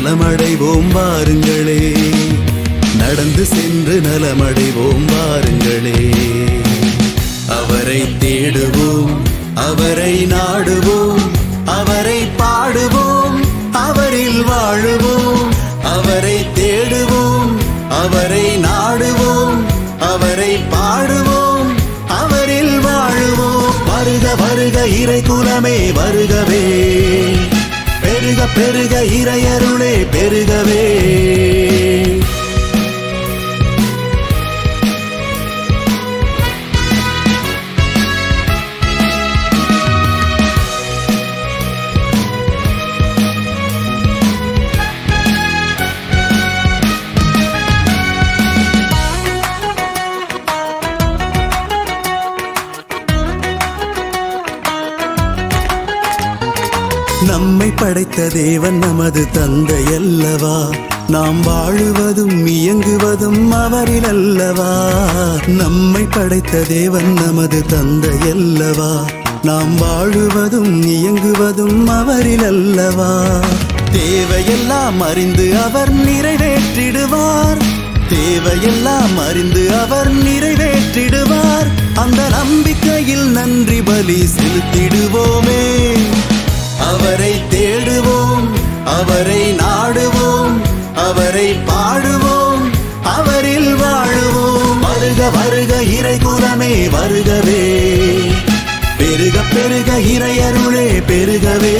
நலமடைவோம் வாருங்களே. நடந்து சென்று நலமடைவோம் வாருங்களே. அவரை தேடுவோம் அவரை நாடுவோம் அவரை பாடுவோம் அவரில் வாழுவோம். அவரை தேடுவோம் அவரை நாடுவோம் அவரை பாடுவோம் அவரில் வாழுவோம். வருக வருக இறை குலமே வருகவே. பெருக பெருக இறையருளே பெருகவே. படைத்த தேவன் நமது தந்தை அல்லவா? நாம் வாழுவதும் இயங்குவதும் அவரில் அல்லவா? நம்மை படைத்த தேவன் நமது தந்தை அல்லவா? நாம் வாழுவதும் இயங்குவதும் அவரில் அல்லவா? தேவையெல்லாம் அறிந்து அவர் நிறைவேற்றிடுவார். தேவையெல்லாம் அறிந்து அவர் நிறைவேற்றிடுவார். அந்த நம்பிக்கையில் நன்றி பலி செலுத்திடுவோமே. அவரை தேடுவோம் அவரை நாடுவோம் அவரை பாடுவோம் அவரில் வாழுவோம். வருக வருக இறை குலமே வருகவே. பெருக பெருக இறையருளே பெருகவே.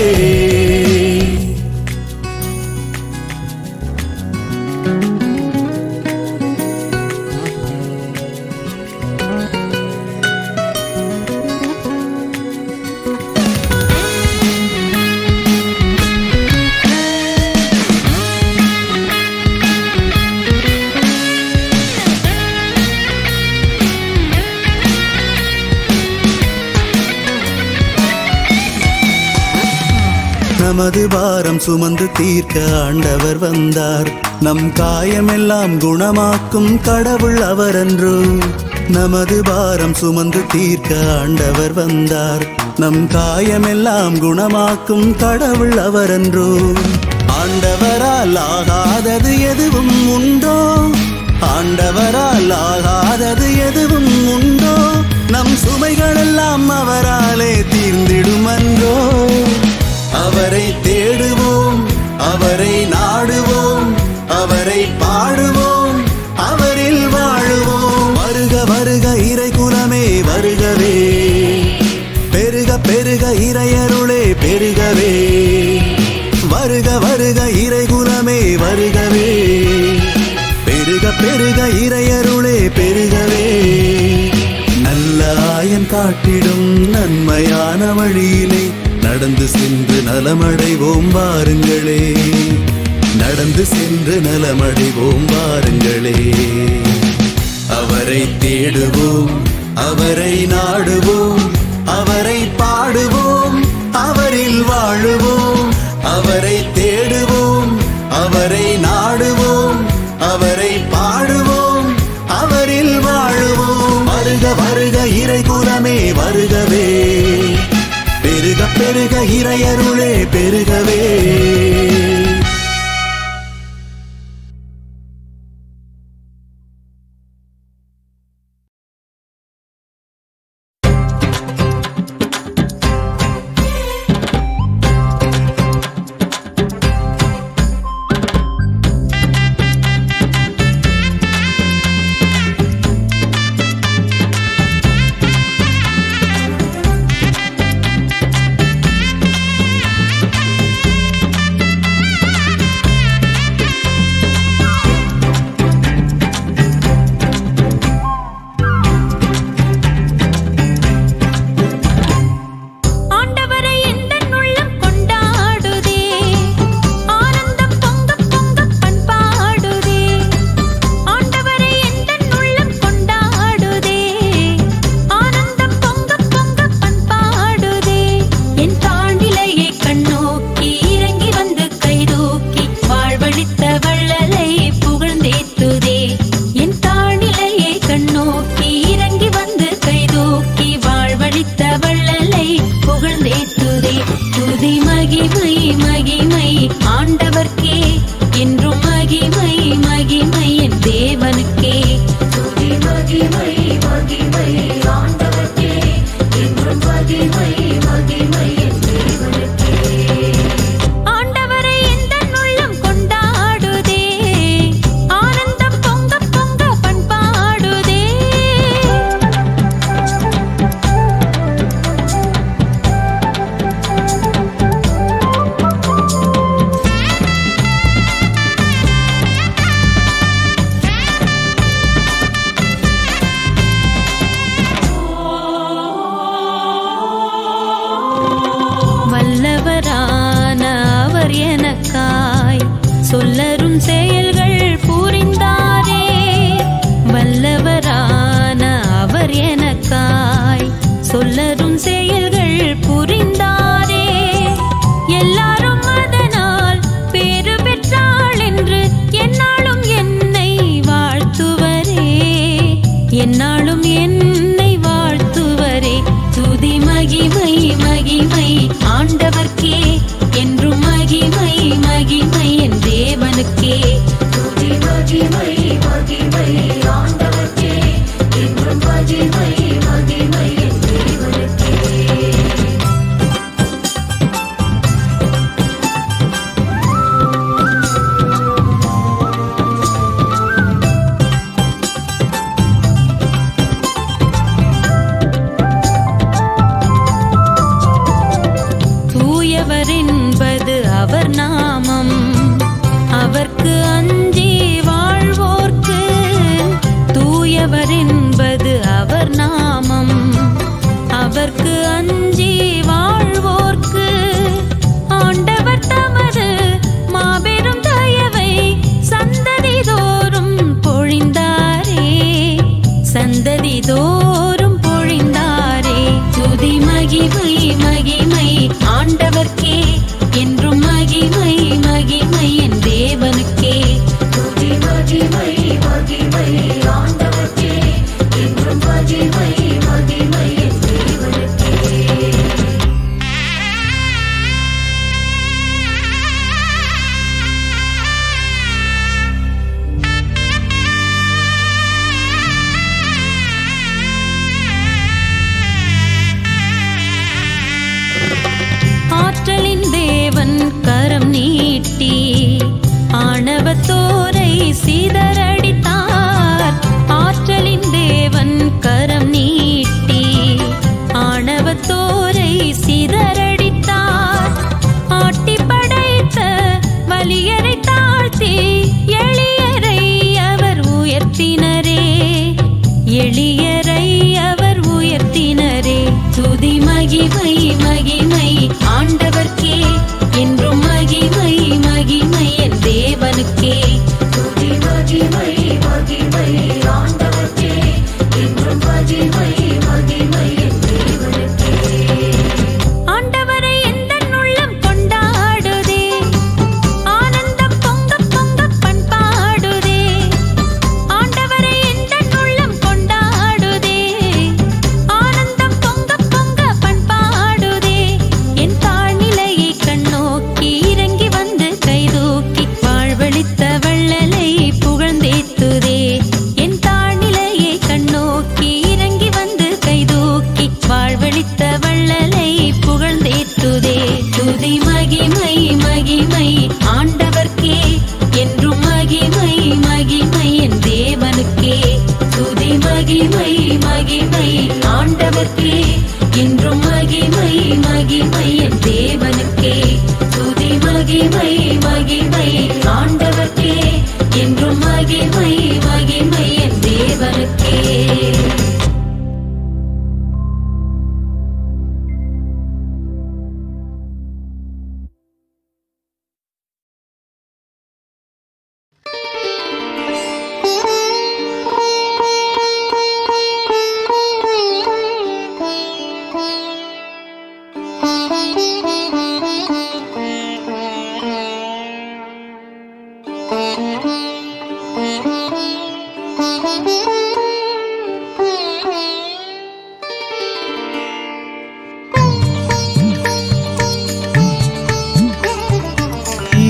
நமது பாரம் சுமந்து தீர்க்க ஆண்டவர் வந்தார். நம் காயமெல்லாம் குணமாக்கும் கடவுள் அவரன்றோ. நமது பாரம் சுமந்து தீர்க்க ஆண்டவர் வந்தார். நம் காயமெல்லாம் குணமாக்கும் கடவுள் அவரன்றோ. ஆண்டவரால் ஆகாதது எதுவும் உண்டோ? ஆண்டவரால் ஆகாதது எதுவும் உண்டோ? நம் சுமைகளெல்லாம் அவராலே தீர்ந்திடும் அன்றோ அவரை தேடுவோம் அவரை நாடுவோம் அவரை பாடுவோம் அவரில் வாழுவோம். வருக வருக இறை குலமே வருகவே. பெருக பெருக இறையருளே பெருகவே. வருக வருக இறை குலமே வருகவே. பெருக பெருக இறையருளே பெருகவே. நல்ல ஆயன் காட்டிடும் நன்மையான வழியிலே நடந்து சென்று நலமடைவோம் வாருங்களே. நடந்து சென்று நலமடைவோம் வாருங்களே. அவரை தேடுவோம் அவரை நாடுவோம் அவரை பாடுவோம் அவரில் வாழுவோம். அவரை தேடுவோம் அவரை நாடுவோம் அவரை பாடுவோம் அவரில் வாழுவோம். வருக வருக இறை பெருக இறையருளே பெருகவே. i don't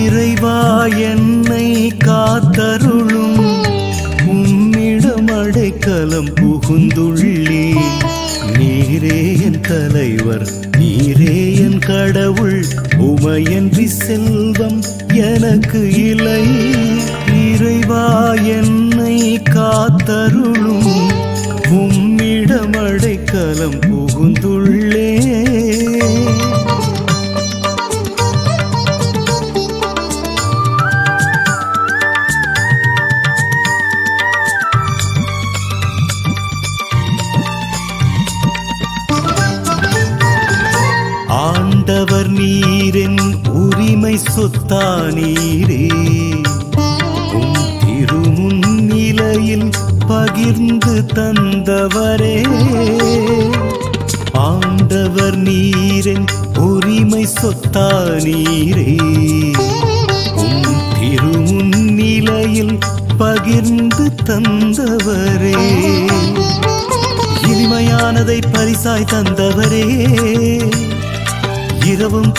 இறைவா என்னை காத்தருளும். உம்மிடம் அடைக்கலம் புகுந்துள்ளி. நீரே என் தலைவர் நீரே என் கடவுள். உமையன்றி செல்வம் எனக்கு இலை இறைவா என்னை காத்தருளும். உம்மிடமடைக்கலம் புகுந்துள்ள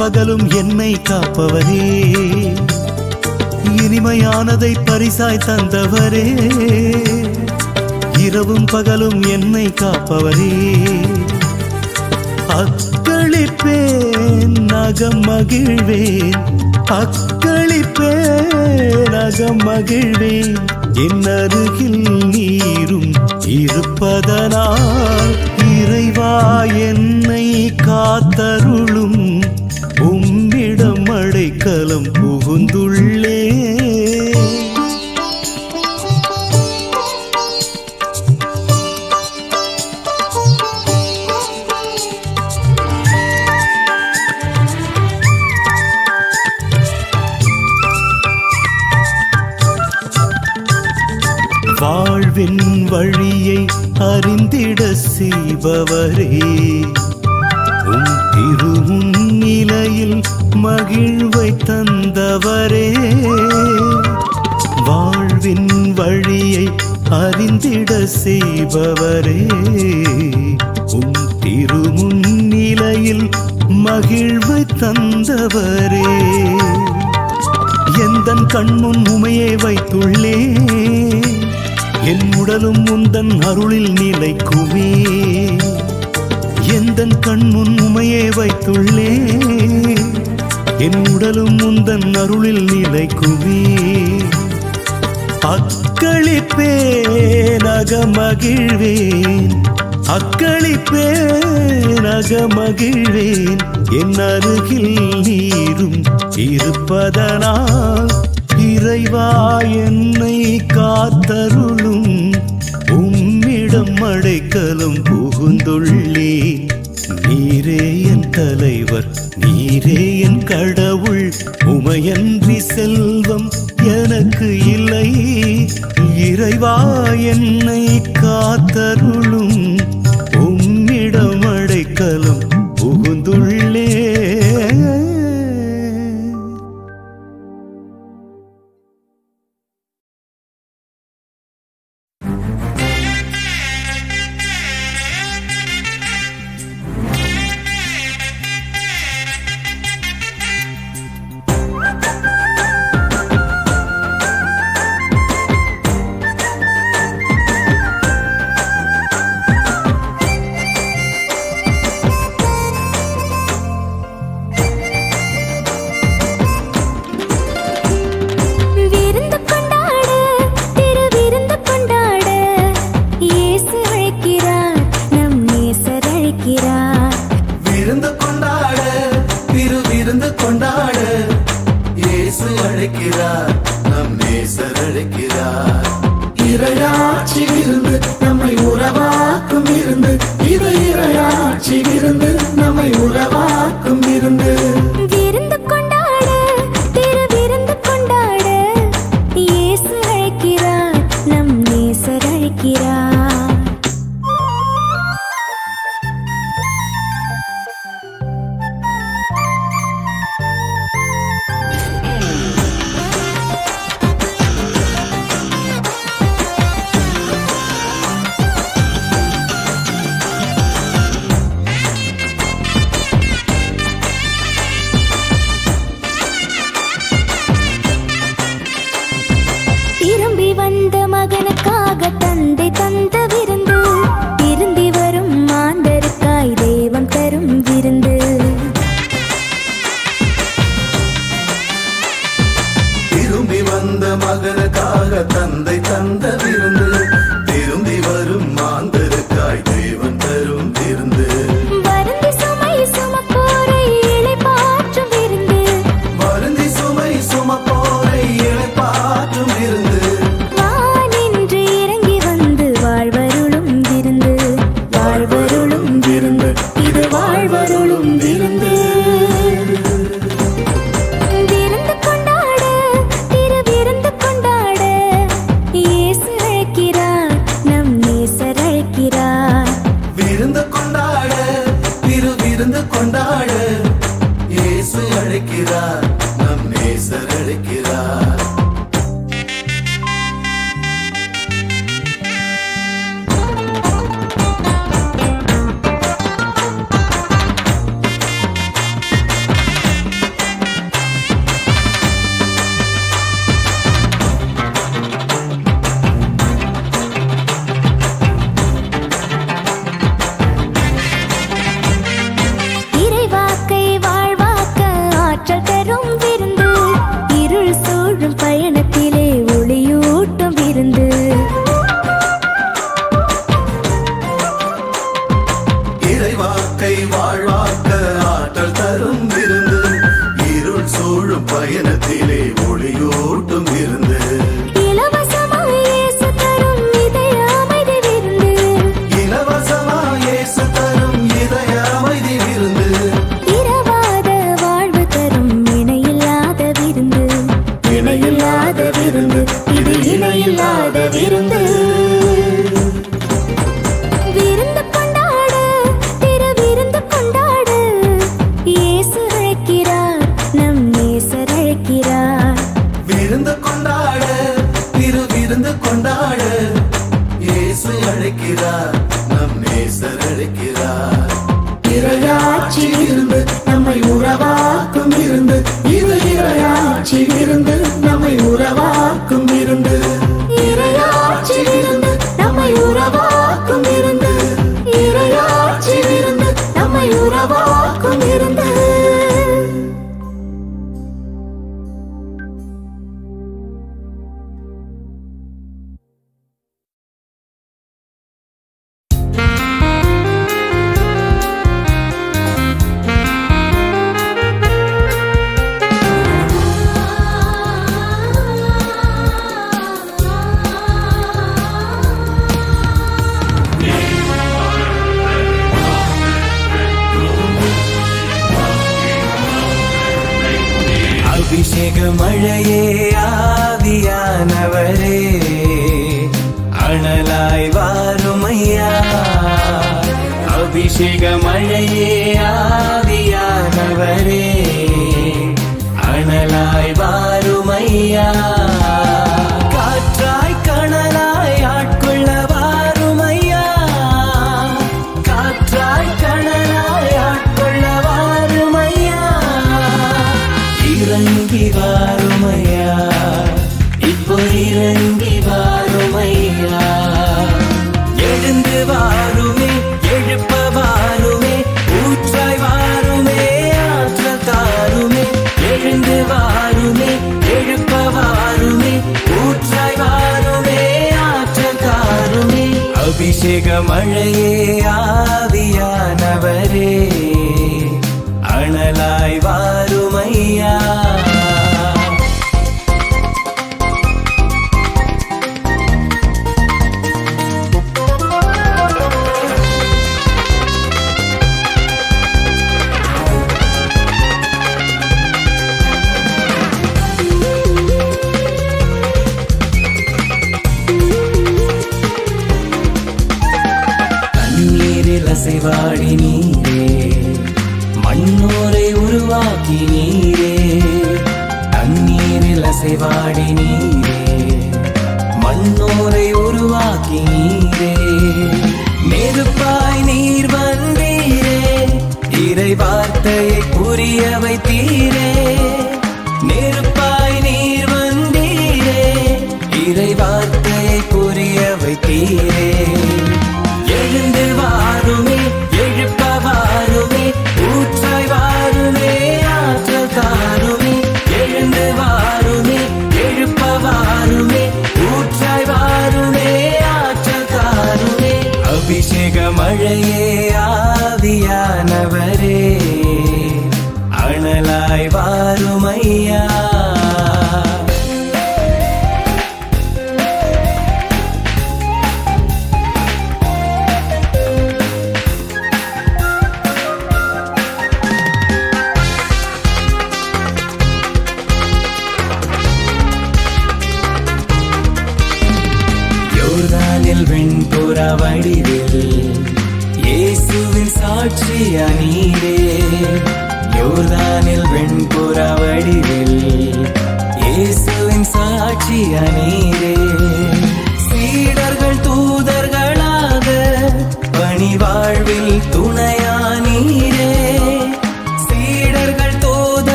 பகலும் என்னை காப்பவரே. இனிமையானதை பரிசாய் தந்தவரே. இரவும் பகலும் என்னை காப்பவரே. அக்களிப்பேன் நகம் மகிழ்வேன். அக்களிப்பேன் நகம் மகிழ்வேன். என் அருகில் நீரும் இருப்பதனால் இறைவா என்னை காத்தருளும் ஞாலம் புகுந்துள்ளே. ಪದನಾ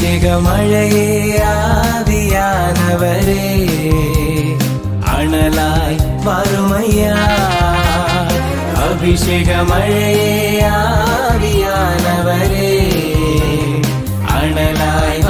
அபிஷேக மழையே ஆவியானவரே அனலாய் வறுமையா அபிஷேக மழையே ஆவியானவரே அனலாய்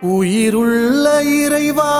உயிருள்ள இறைவா.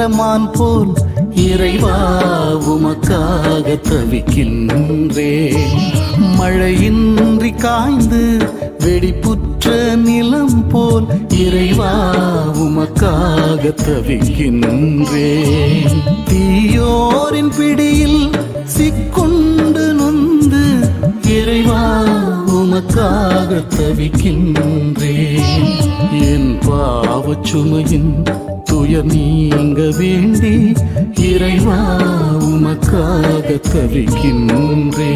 தவிக்கின்ற போல் இறைவா உமக்காக தவிக்கின்றேன் மழையின்றி காய்ந்து வெடிப்புற்ற நிலம் போல் இறைவா உமக்காக தவிக்கின்றேன் தீயோரின் பிடியில் சிக்குண்டு நொந்து இறைவா உமக்காக தவிக்கின்றேன் என் பாவச்சுமையின் துயர் நீங்க வேண்டி இறைவா உமக்காக தவிக்கின்றே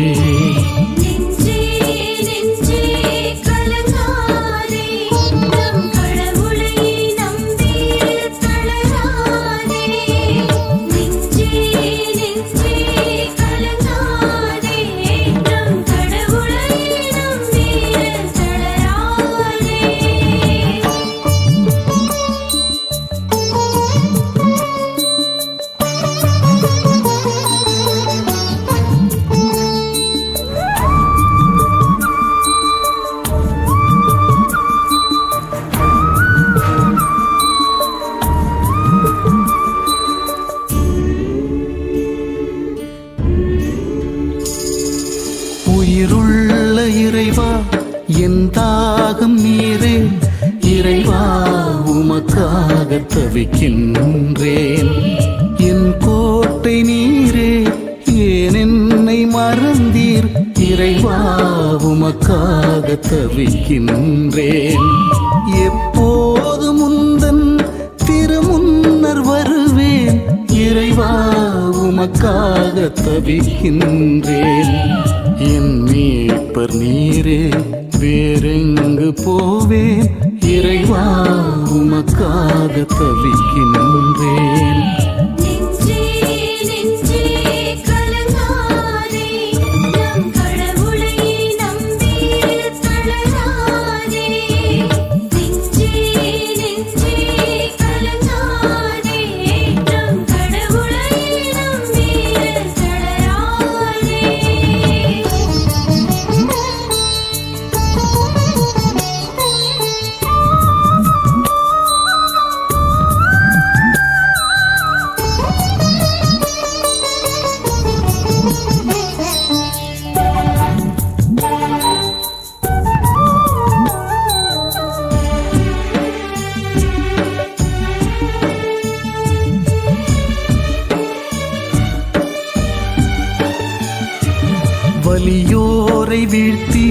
வலியோரை வீழ்த்தி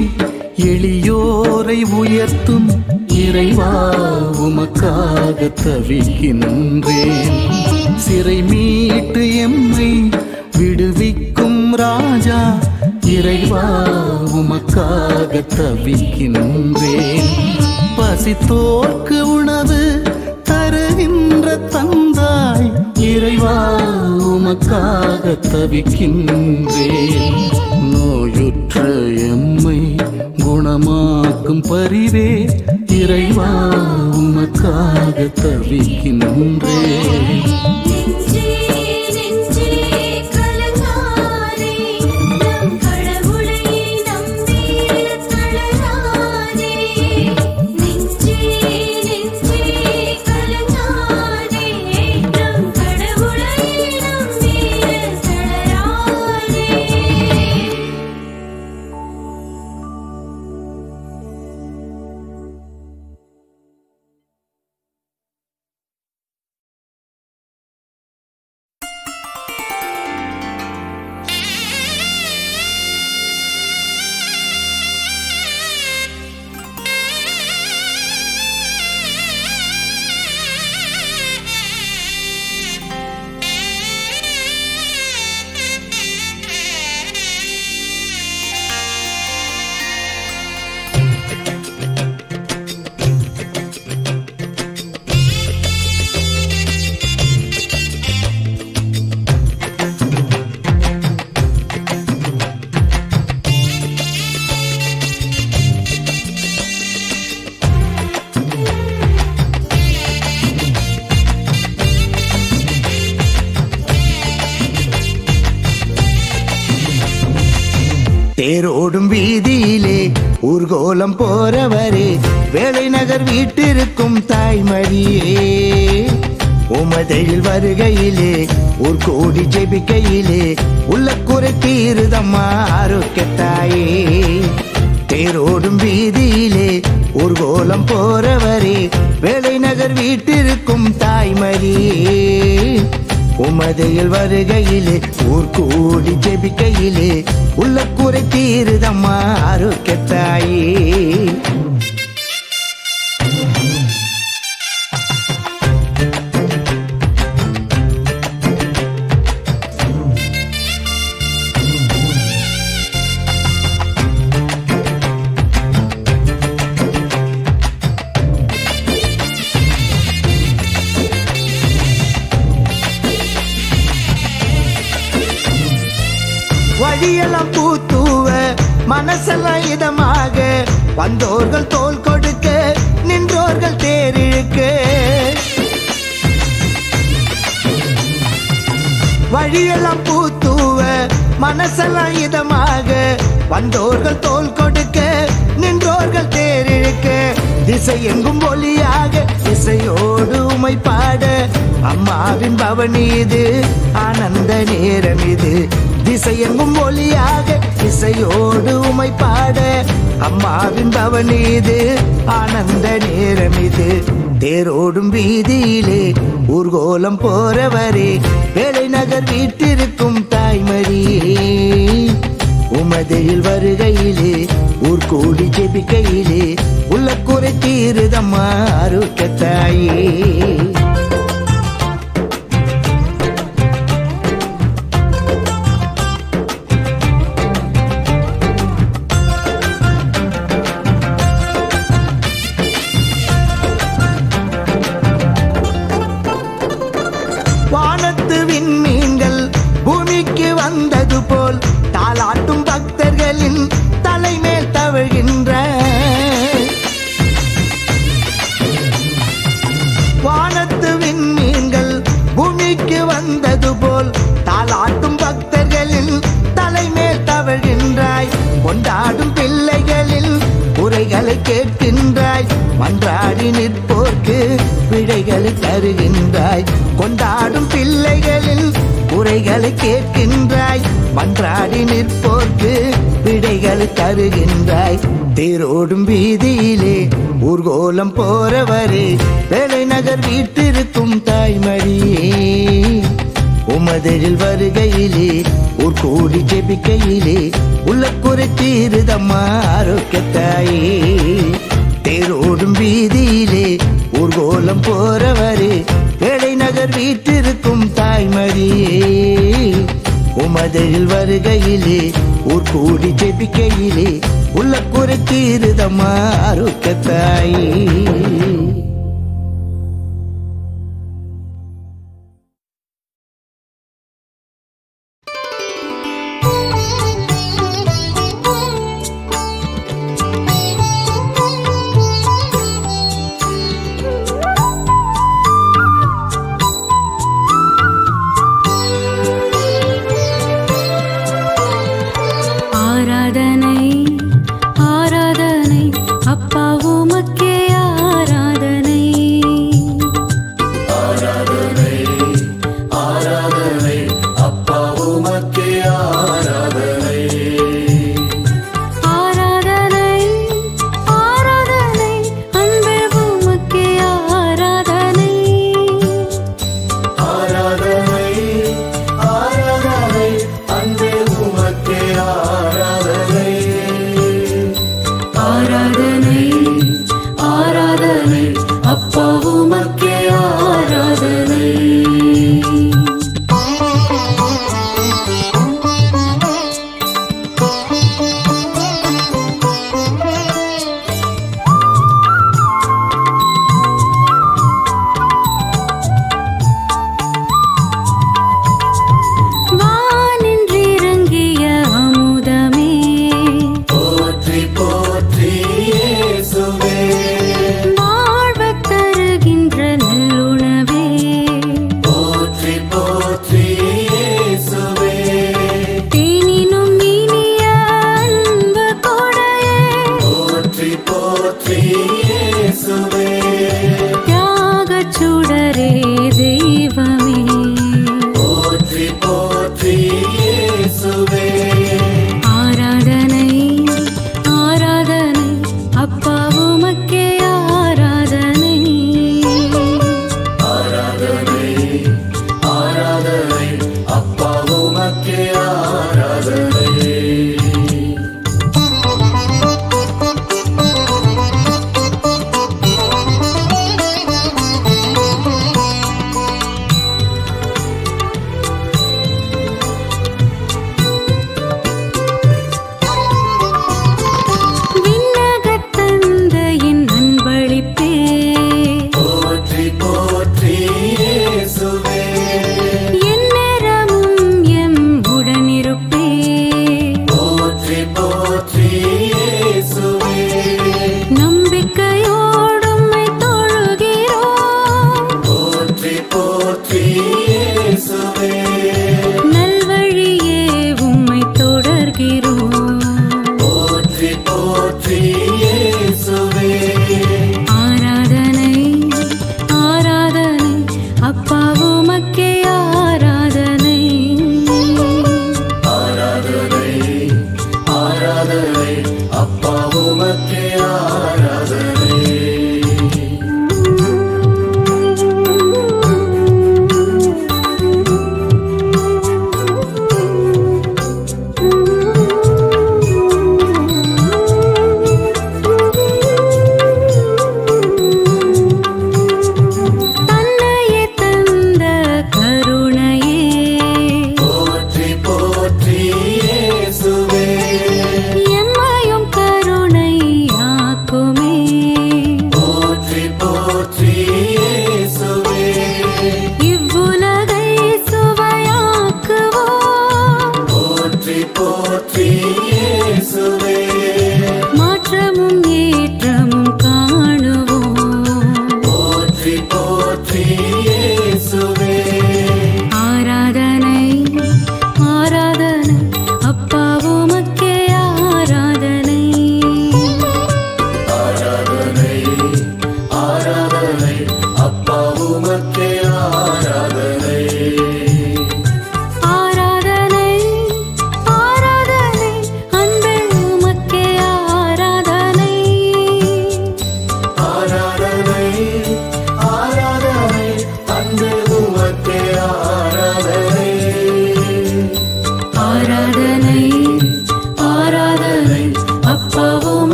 எளியோரை உயர்த்தும் இறைவா உமக்காக தவிக்கின்றேன். சிறை மீட்டு எம்மை விடுவிக்கும் ராஜா இறைவா உமக்காக தவிக்கின்றேன். பசித்தோர்க்கு உணவு தருகின்ற தந்தாய் இறைவா உமக்காக தவிக்கின்றேன். நோயுற்ற எம்மை குணமாக்கும் பரிவே இறைவா உமக்காக தவிக்கின்றேன். தேரோடும் வீதியிலே ஊர்கோலம் போறவரே வேலை நகர் வீட்டிருக்கும் தாய்மரியே உமதையில் வருகையிலே ஒரு கோடி ஜெபிக்கையிலே உள்ள குறை தீருதம்மா ஆரோக்கியத்தாயே. தேரோடும் வீதியிலே ஒரு கோலம் போறவரே வேலை நகர் வீட்டிருக்கும் தாய்மரியே உமதையில் வருகையிலே ஊர் கூடி ஜெபிக்கையிலே உள்ள குறை தீருதம்மா ஆரோக்கியத்தாயே மனசெல்லாம் இதமாக வந்தோர்கள் தோல் கொடுக்க நின்றோர்கள் தேரிழுக்க. வழியெல்லாம் பூத்துவ மனசெல்லாம் இதமாக வந்தோர்கள் தோல் கொடுக்க நின்றோர்கள் தேரிழுக்க. திசை எங்கும் ஒளியாக திசையோடு உமை பாட. அம்மாவின் பவனி இது ஆனந்த நேரம் இது திசை எங்கும் ஒளியாக இசையோடு உமை பாட. அம்மாவின் பவன் இது ஆனந்த நேரம் இது. தேரோடும் வீதியிலே ஊர்கோலம் போறவரே. வேலை நகர் வீட்டிருக்கும் தாய்மரியே உமதையில் வருகையிலே ஊர் கூடி ஜெபிக்கையிலே. உள்ள குறை தீருதம்மா ஆரோக்கியத்தாயே தாயே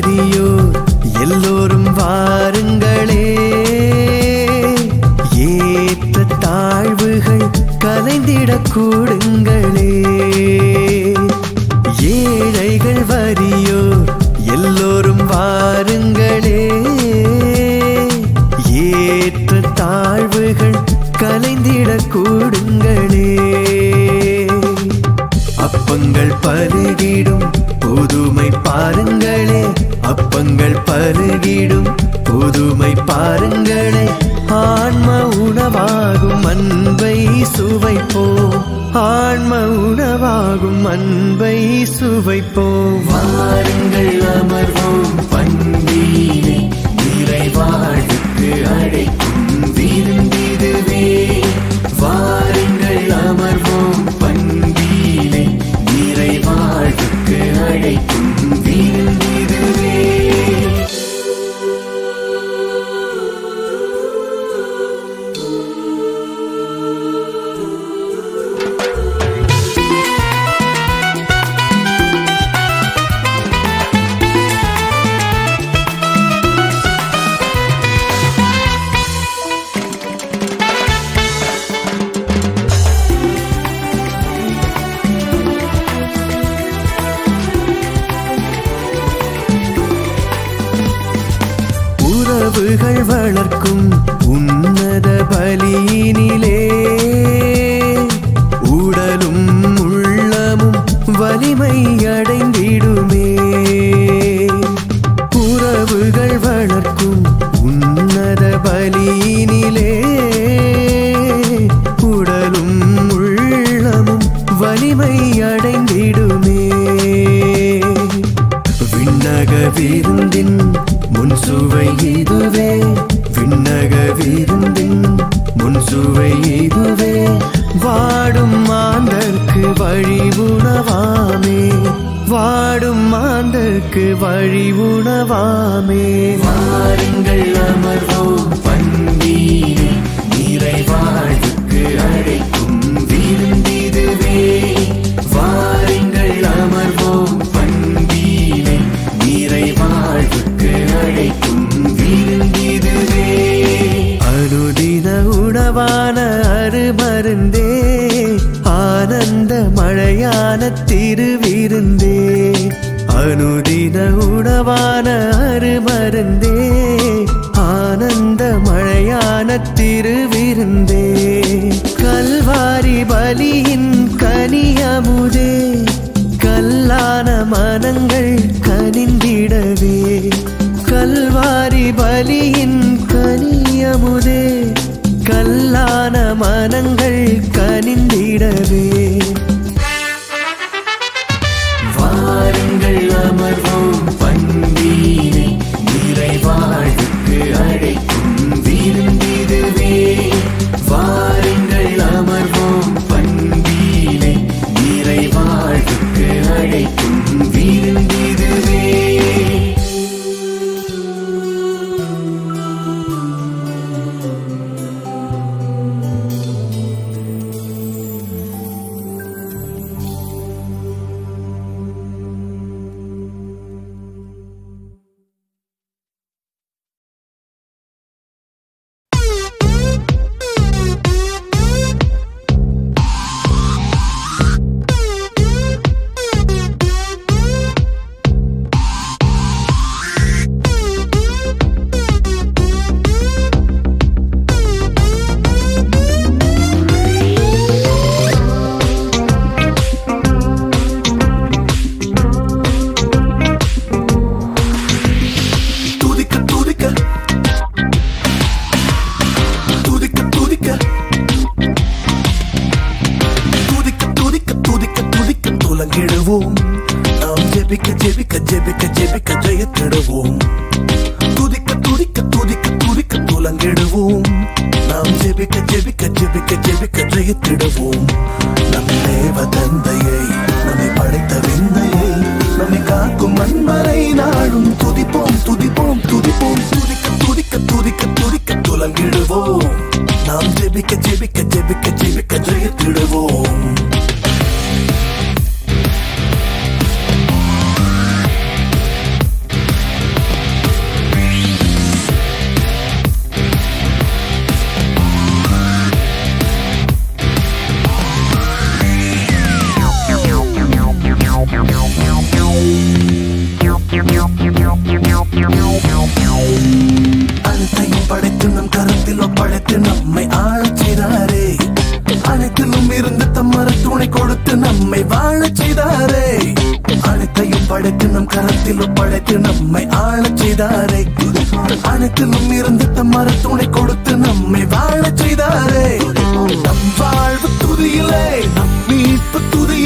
பெரியோர் எல்லோரும் வாருங்களே. ஏற்ற தாழ்வுகள் கலைந்திடக் கூடுங்களே. ஏழைகள் வரியோர் எல்லோரும் வாருங்களே. ஏற்ற தாழ்வுகள் கலைந்திடக் கூடுங்களே. அப்பங்கள் பருகிடும் பருகிடும் புதுமை பாருங்களே. ஆன்ம உணவாகும் அன்பை சுவைப்போம் ஆன்ம உணவாகும் அன்பை சுவைப்போம் வாருங்கள் அமர்வோம்.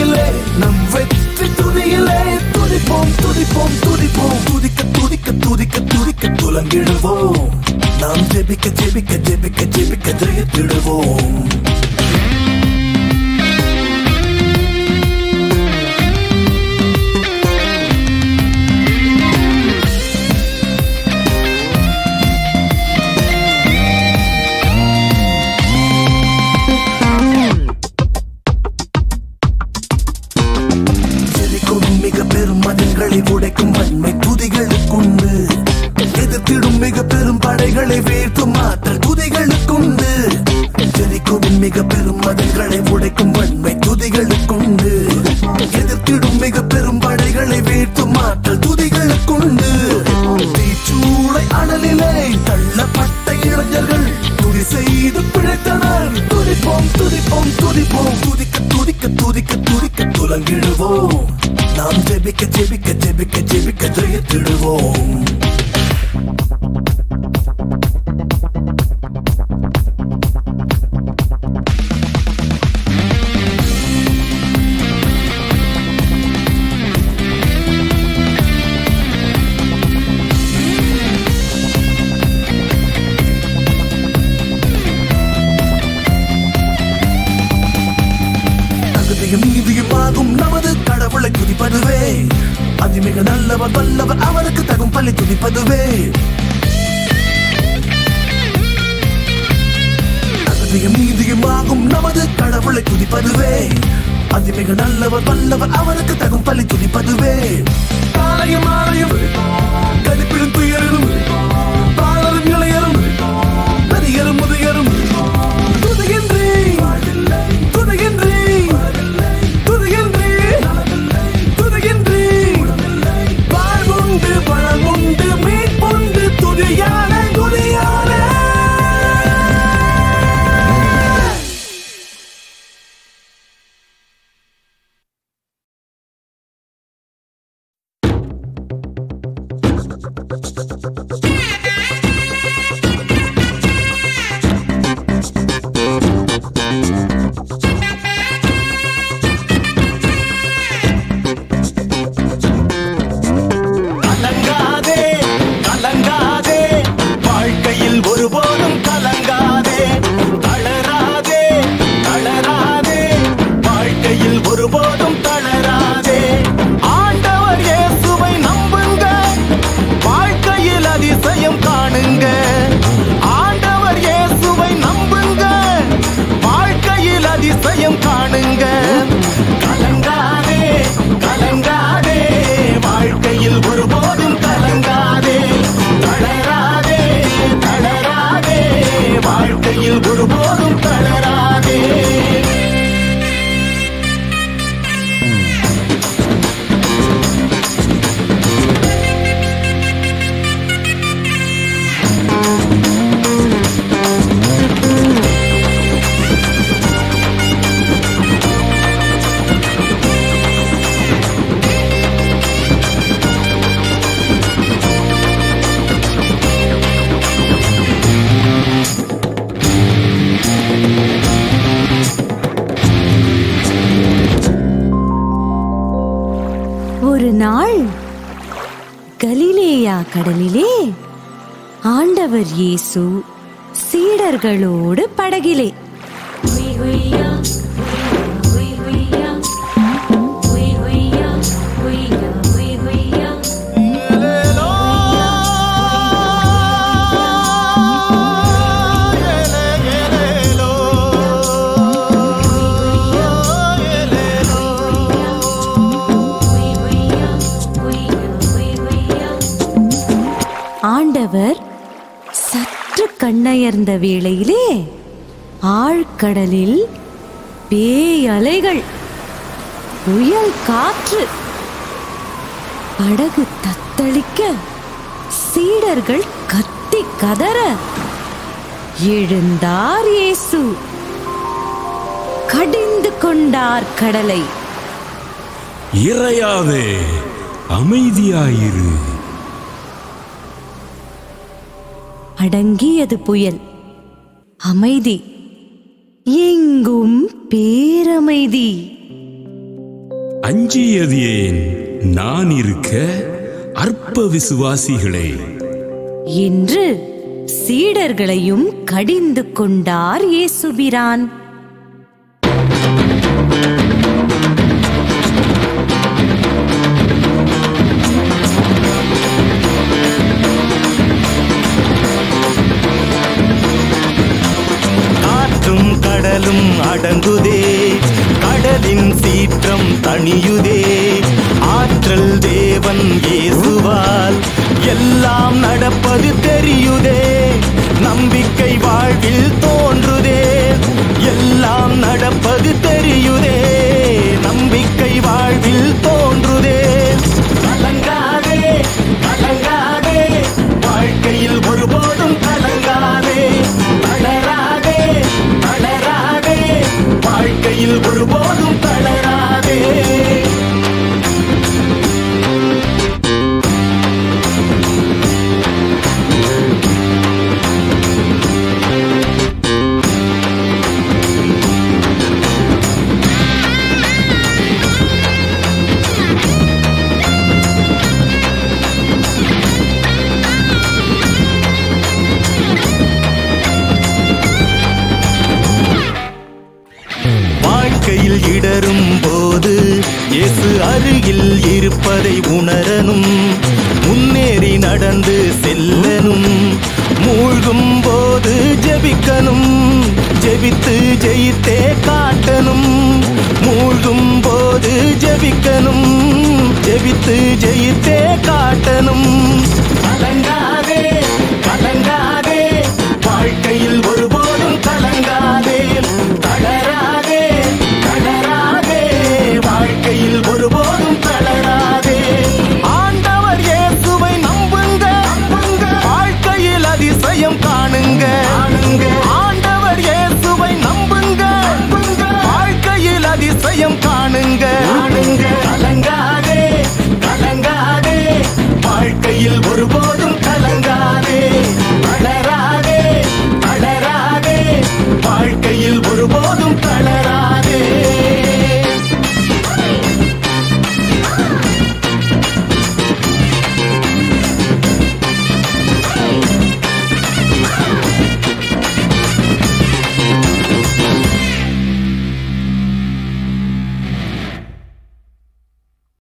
துணியிலே நம் வெற்றி துணியிலே துடிப்போம் துடிப்போம் துடிப்போம் துதிக்க துதிக்க துதிக்க துதிக்க துலங்கிடுவோம். நாம் ஜெபிக்க ஜெபிக்க ஜெபிக்க ஜெபிக்க ஜெயத்திடுவோம். மிக பெரும் மதங்களை உடைக்கும் வன்மை துதிகளுக்குண்டு எதிர்த்திடும் மிக பெரும் படைகளை வீழ்த்தும் ஆற்றல் துதிகளுக்குண்டு தீச்சூளை அனலிலே தள்ளப்பட்ட இளைஞர்கள் துதி செய்து பிழைத்தனர். துதிப்போம் துதிப்போம் துதிப்போம். துதிக்க துதிக்க துதிக்க துதிக்க துலங்கிடுவோம். நாம் ஜெபிக்க ஜெபிக்க ஜெபிக்க ஜெபிக்க ஜெயித்திடுவோம். நமது கடவுளை துதிப்பதுவே அதிமிக நல்லவர் வல்லவர் அவருக்கு தகும் பள்ளி துதிப்பதுவே. காலையும் மாலையும் கடுப்பிலும் துயரும் ஆண்டவர் இயேசு சீடர்களோடு படகிலே. விண்ணயர்ந்த வேளையிலே ஆழ்கடலில் பேயலைகள் புயல் காற்று படகு தத்தளிக்க சீடர்கள் கத்தி கதற எழுந்தார் இயேசு. கடிந்து கொண்டார் கடலை. இறையாதே அமைதியாயிரு. அடங்கியது புயல். அமைதி. எங்கும் பேரமைதி. அஞ்சியது ஏன் நான் இருக்க அற்ப விசுவாசிகளே. என்று சீடர்களையும் கடிந்து கொண்டார் ஏசுபிரான்